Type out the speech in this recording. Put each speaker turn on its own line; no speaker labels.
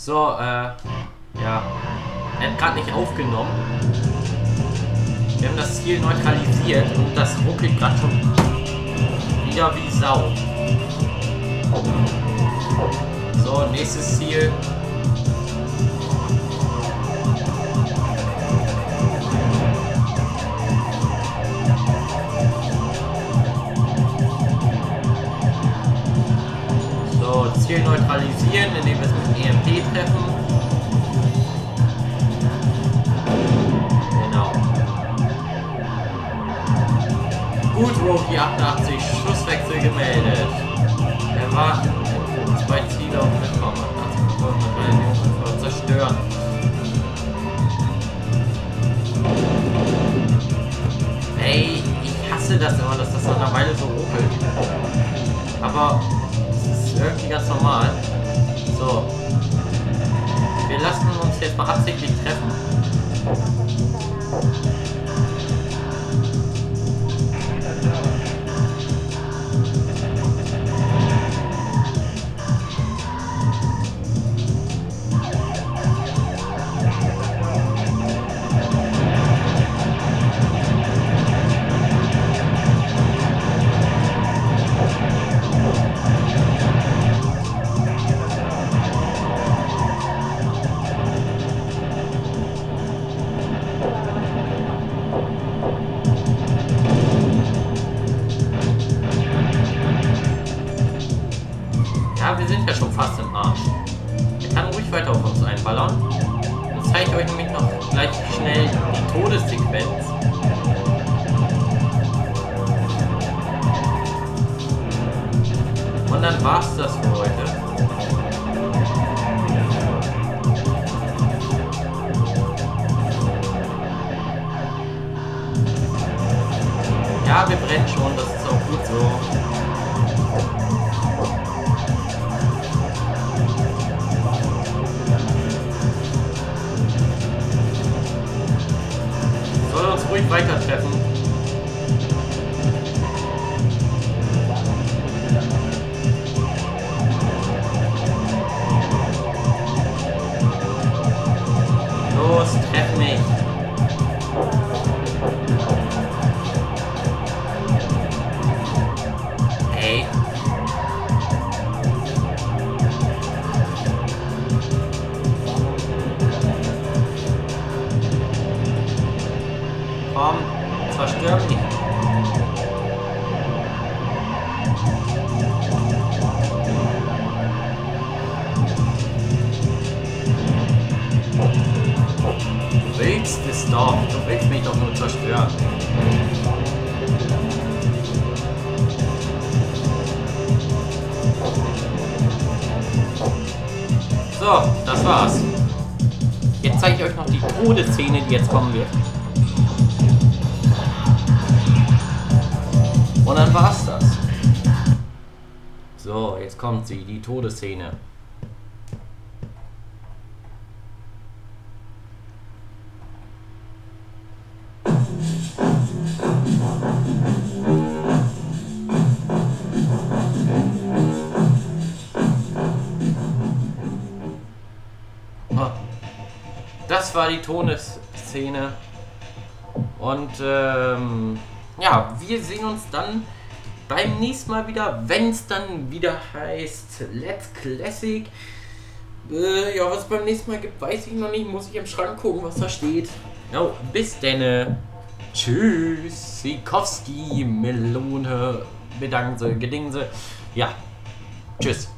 So, äh, ja. Er hat gerade nicht aufgenommen. Wir haben das Ziel neutralisiert und das ruckelt gerade schon wieder wie Sau. So, nächstes Ziel. Ziel neutralisieren, indem wir es mit EMP treffen. Genau. Gut, Roki 88, Schusswechsel gemeldet. Er war zwei Ziele auf mitkommen. Wir wollen wir zerstören. Ey, ich hasse das immer, dass das nach einer Weile so ruckelt. Aber das irgendwie ganz normal. So. Wir lassen uns jetzt mal absichtlich treffen. Sind ja schon fast im Arsch. Er kann ruhig weiter auf uns einballern. Dann zeige ich euch nämlich noch gleich schnell die Todessequenz. Und dann war's das für heute. Ja, wir brennen schon, das ist auch gut so. Mich. Du willst es doch. Du willst mich doch nur zerstören. So, das war's. Jetzt zeige ich euch noch die Todesszene, die jetzt kommen wird. Und dann war's das. So, jetzt kommt sie, die Todesszene. Das war die Todesszene. Und ähm, ja, wir sehen uns dann beim nächsten Mal wieder, wenn es dann wieder heißt Let's Classic. Äh, ja, was es beim nächsten Mal gibt, weiß ich noch nicht. Muss ich im Schrank gucken, was da steht. Jo, bis denne. Tschüss. Sikowski, Melone, Bedankense, Gedingse. Ja, tschüss.